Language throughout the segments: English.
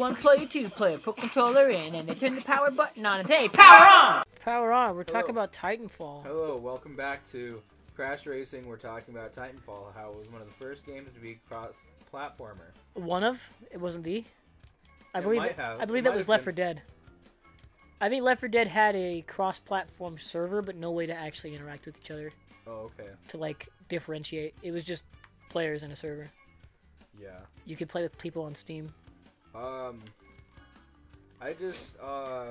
one player, two player, put controller in, and they turn the power button on and say, Power on! Power on. We're talking about Titanfall. Hello, welcome back to Crash Racing. We're talking about Titanfall, how it was one of the first games to be cross-platformer. One of it wasn't the. I It believe. might it- have. I believe It that might was Left been. 4 Dead. I think Left 4 Dead had a cross-platform server, but no way to actually interact with each other Oh, okay. to like differentiate. It was just players in a server. Yeah. You could play with people on Steam. Um, I just uh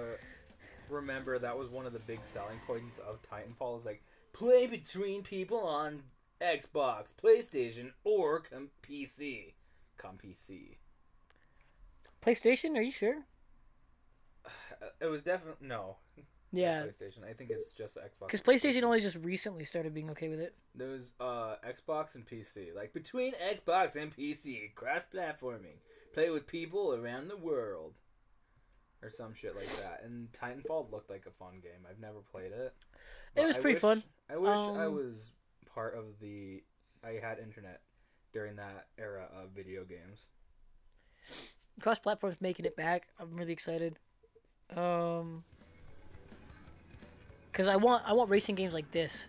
remember that was one of the big selling points of Titanfall is like play between people on Xbox, PlayStation, or com- PC. Com PC. PlayStation? Are you sure? It was definitely no. Yeah, PlayStation. I think it's just Xbox. because PlayStation only just recently started being okay with it. There was uh Xbox and PC. Like between Xbox and PC, cross platforming. Play with people around the world. Or some shit like that. And Titanfall looked like a fun game. I've never played it. It was I pretty wish- fun. I wish I Um, was part of the I had internet during that era of video games. Cross-platform's making it back. I'm really excited. Um, because I want I want racing games like this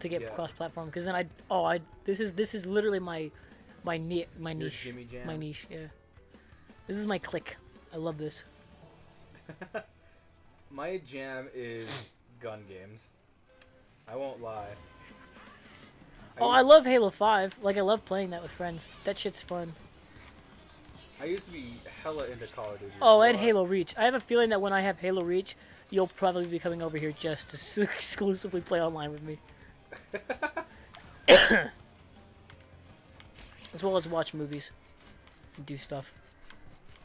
to get Yeah. cross-platform. Because then I oh I this is this is literally my my ni- my Your niche my niche yeah. This is my click. I love this. My jam is gun games. I won't lie. Oh, I love Halo Five. Like I love playing that with friends. That shit's fun. I used to be hella into Call of Duty. Oh, and Halo Reach. I have a feeling that when I have Halo Reach, you'll probably be coming over here just to s- exclusively play online with me, as well as watch movies, and do stuff.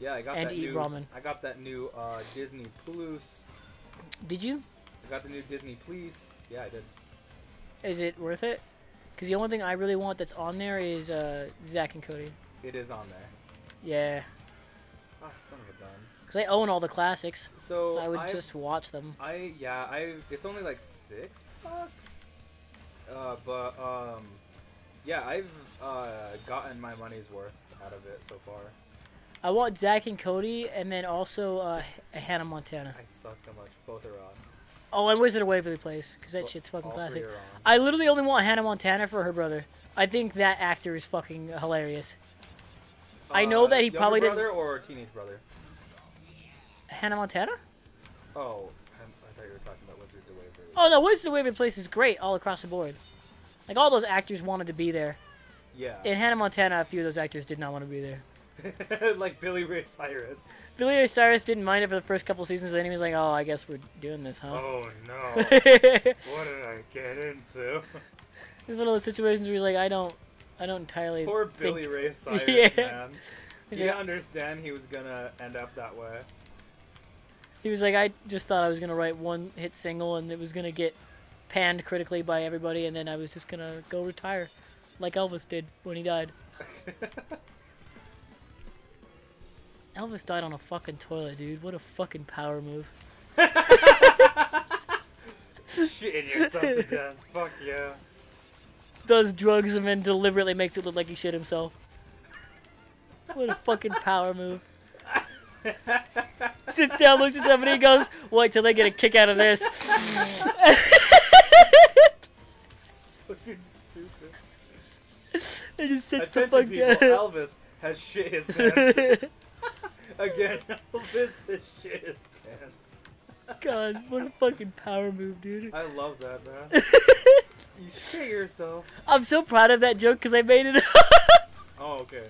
Yeah, I got and that eat new, ramen. I got that new uh, Disney Plus. Did you? I got the new Disney Plus. Yeah, I did. Is it worth it? Because the only thing I really want that's on there is uh, Zack and Cody. It is on there. Yeah, Ah, son of a gun. because I own all the classics. So I would I've- just watch them. I yeah I it's only like six bucks. Uh, but um, yeah I've uh gotten my money's worth out of it so far. I want Zack and Cody, and then also uh, Hannah Montana. I suck so much. Both are on. Oh, and Wizard of Waverly Place, because that Well, shit's fucking classic. three are on. I literally only want Hannah Montana for her brother. I think that actor is fucking hilarious. I know Uh, that he probably didn't- brother or teenage brother. Hannah Montana? Oh, I, thought you were talking about Wizards of Waverly. Oh no, Wizard of Waverly Place is great all across the board. Like all those actors wanted to be there. Yeah. In Hannah Montana, a few of those actors did not want to be there. like Billy Ray Cyrus. Billy Ray Cyrus didn't mind it for the first couple seasons, then he was like, "Oh, I guess we're doing this, huh?" Oh no! what did I get into? It's one of those situations where you're like, "I don't, I don't entirely." Poor think- Billy Ray Cyrus, Yeah. man. You like- understand he was gonna end up that way? He was like, I just thought I was gonna write one hit single and it was gonna get panned critically by everybody, and then I was just gonna go retire, like Elvis did when he died. Elvis died on a fucking toilet, dude. What a fucking power move. Shitting yourself to death. Fuck yeah. Does drugs and then deliberately makes it look like he shit himself. What a fucking power move. Sits down, looks at somebody, and goes, "Wait till they get a kick out of this." Fucking stupid. and just sits the Attention fuck people, down. Elvis has shit his pants. Again, Elvis has shit his pants. God, what a fucking power move, dude. I love that, man. You shit yourself. I'm so proud of that joke because I made it. Oh, okay.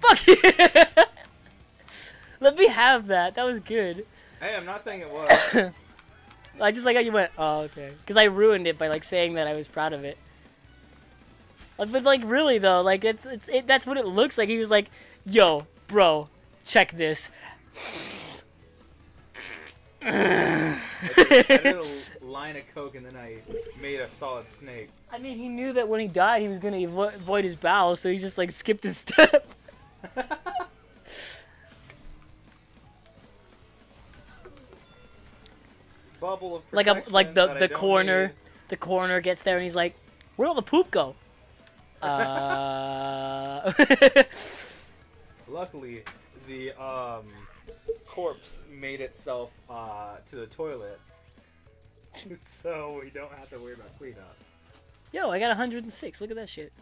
Fuck you. Let me have that. That was good. Hey, I'm not saying it was. I just like how you went, oh, okay. Because I ruined it by, like, saying that I was proud of it. But, like, really, though, like, it's, it's, it, that's what it looks like. He was like, yo, bro, check this. I did, I did a line of coke and then I made a solid snake. I mean, he knew that when he died, he was going to avo- avoid his bowels, so he just, like, skipped a step. Bubble of like, a, like the, the don't coroner, need. the coroner gets there and he's like, where'd all the poop go? Uh... Luckily, the um, corpse made itself uh, to the toilet, so we don't have to worry about cleanup. Yo, I got 106. Look at that shit.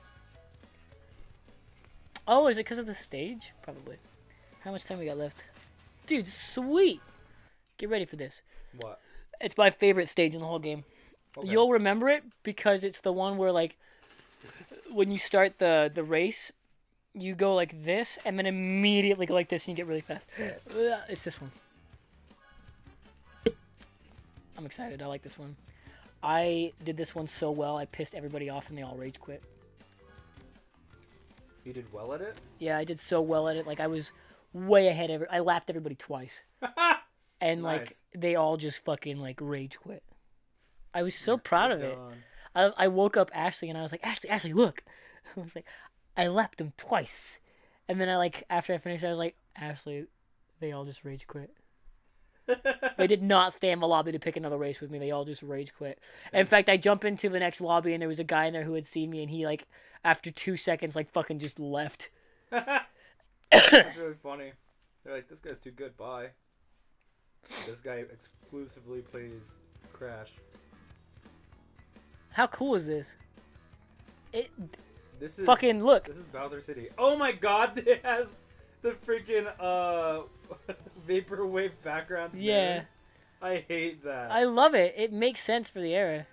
Oh, is it because of the stage? Probably. How much time we got left? Dude, sweet. Get ready for this. What? It's my favorite stage in the whole game. Okay. You'll remember it because it's the one where like when you start the the race, you go like this and then immediately go like this and you get really fast. It's this one. I'm excited. I like this one. I did this one so well. I pissed everybody off and they all rage quit. You did well at it. Yeah, I did so well at it. Like I was way ahead of. I lapped everybody twice, and like Nice. they all just fucking like rage quit. I was so proud of it. I, I woke up Ashley and I was like, Ashley, Ashley, look. I was like, I lapped him twice. And then I like after I finished, I was like, Ashley, they all just rage quit. They did not stay in the lobby to pick another race with me. They all just rage quit. In fact, I jump into the next lobby and there was a guy in there who had seen me and he like after two seconds like fucking just left. That's really funny. They're like, this guy's too good. Bye. This guy exclusively plays Crash. How cool is this? It This is fucking look. This is Bowser City. Oh my God! It has the freaking uh vaporwave background. Yeah. moon. I hate that. I love it. It makes sense for the era.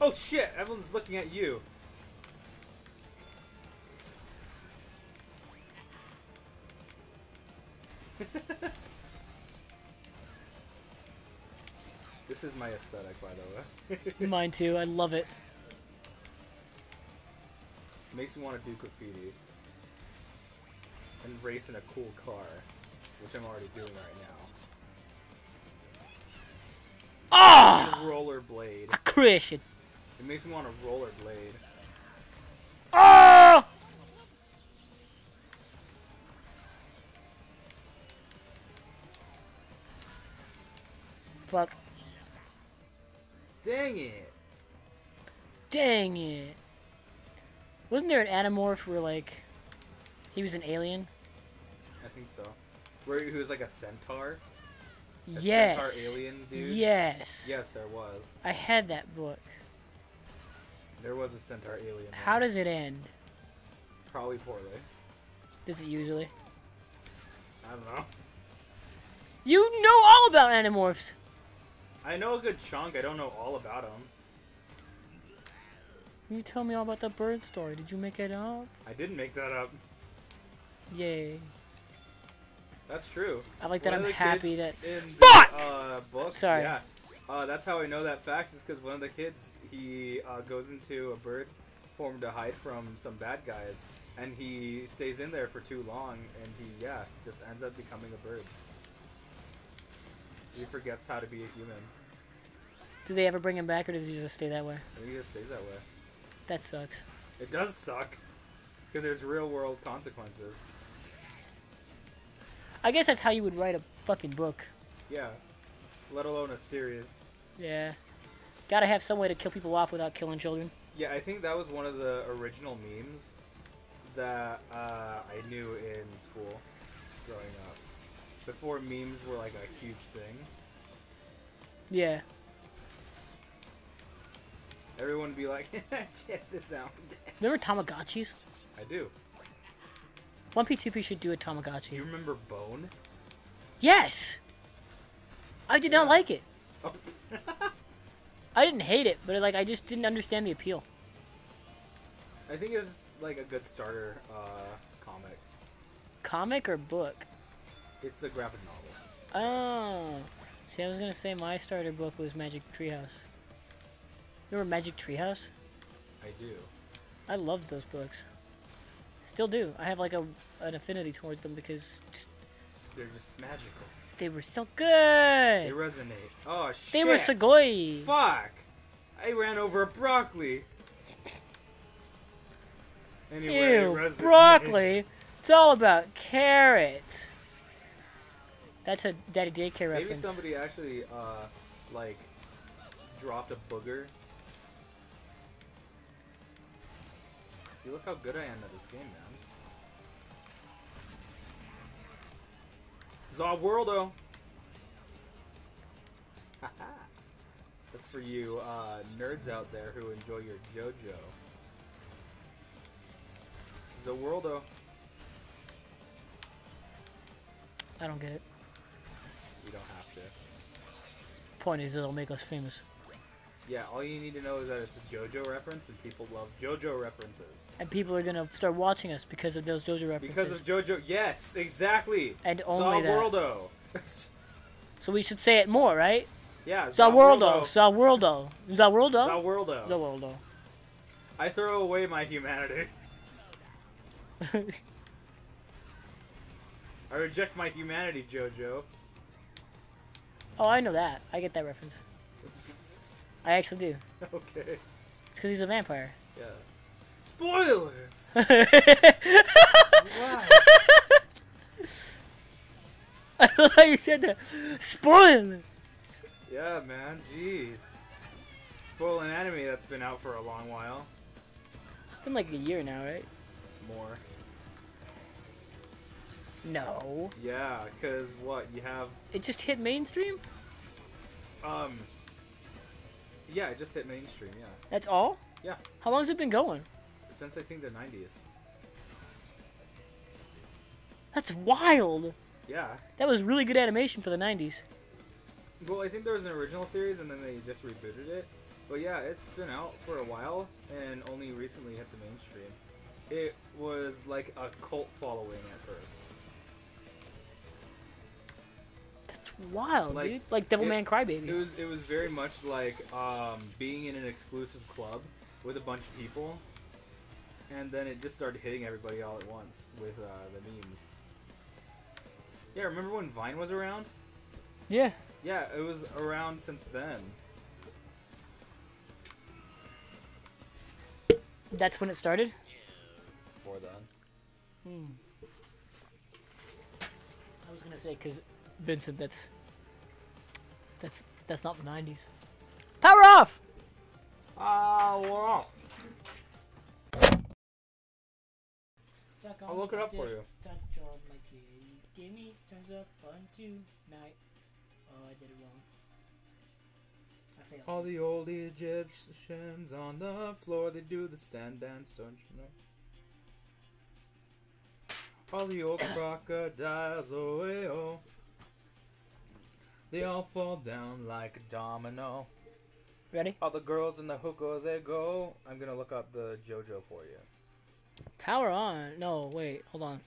Oh shit! Everyone's looking at you. This is my aesthetic, by the way. Mine too. I love it. Makes me want to do graffiti and race in a cool car, which I'm already doing right now. Ah, Rollerblade. Christian. It makes me want to rollerblade. Ah. Fuck. Dang it! Dang it. Wasn't there an Animorph where, like, he was an alien? I think so. Where he was like a centaur? A yes. Centaur alien dude? Yes. Yes, there was. I had that book. There was a centaur alien. How does it end? Probably poorly. Does it usually? I don't know. You know all about Animorphs. I know a good chunk. I don't know all about them. You tell me all about the bird story. Did you make it up? I didn't make that up. Yay. That's true. I like that One I'm happy that. in the, Fuck! uh, books. Sorry. Yeah. Uh, that's how I know that fact is because one of the kids he uh, goes into a bird form to hide from some bad guys, and he stays in there for too long, and he yeah just ends up becoming a bird. He forgets how to be a human. Do they ever bring him back or does he just stay that way? I think he just stays that way. That sucks. It does suck because there's real world consequences. I guess that's how you would write a fucking book. Yeah. Let alone a series. Yeah. Gotta have some way to kill people off without killing children. Yeah, I think that was one of the original memes that uh, I knew in school growing up. Before memes were like a huge thing, Yeah. everyone would be like, "Check this out." Remember Tamagotchis? I do. 1P2P should do a Do you remember Bone? Yes! I did not like it. Oh. I didn't hate it, but like I just didn't understand the appeal. I think it's like a good starter uh, comic. Comic or book? It's a graphic novel. Oh. See, I was gonna say my starter book was Magic Treehouse. You Remember Magic Treehouse? I do. I loved those books. Still do. I have like a an affinity towards them because just, They're just magical. they were so good. They resonate. Oh shit! They were Sugoi. Fuck! I ran over a broccoli. Anyway, Ew, broccoli. It's all about carrots. That's a Daddy Daycare Maybe reference. somebody actually, uh, like, dropped a booger. See, look how good I am at this game, man. Zawworldo! Haha. That's for you uh, nerds out there who enjoy your JoJo. Zawworldo. I don't get it. You don't have to. Point is, it'll make us famous. Yeah, all you need to know is that it's a JoJo reference, and people love JoJo references. And people are gonna start watching us because of those JoJo references. Because of JoJo, yes, exactly. and only that. Zawworldo. So we should say it more, right? yeah, Zawworldo, Zawworldo, Zawworldo, Zawworldo. Zawworldo. I throw away my humanity. I reject my humanity, JoJo. Oh, I know that. I get that reference. I actually do. Okay. It's because he's a vampire. Yeah. Spoilers. Wow. I love how you said that. Spoiler. Yeah, man. Jeez. Spoil an anime that's been out for a long while. It's been like a year now, right? More. No. Yeah, cause what you have? It just hit mainstream. Um. Yeah, it just hit mainstream. Yeah, That's all. Yeah. How long has it been going? since I think the '90s. That's wild. Yeah. That was really good animation for the 90s. Well, I think there was an original series and then they just rebooted it. But yeah, it's been out for a while and only recently hit the mainstream. It was like a cult following at first. That's wild, Like, dude. Like Devilman It was it was very much like um, being in an exclusive club with a bunch of people, and then it just started hitting everybody all at once with uh, the memes. Yeah, remember when Vine was around? Yeah. Yeah, it was around since then. That's when it started. Before then. Hmm. I was gonna say because Vincent, that's that's that's not the 90s. Power off. Ah, wow. I'll look it up for you. Touch my titty. Give me tonight. Oh, I did it wrong. I failed. All the old Egyptians on the floor, they do the stand dance, don't you know? All the old crocodiles, oh, eh, oh. They all fall down like a domino. Ready? All the girls in the hookah, they go. I'm gonna look up the JoJo for you. Power on. No, wait, hold on.